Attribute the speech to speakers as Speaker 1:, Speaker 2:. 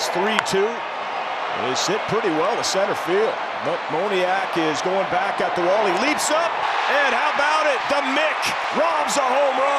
Speaker 1: It's 3-2. It's hit pretty well to center field. But Moniak is going back at the wall. He leaps up, and how about it? The Mick robs a home run.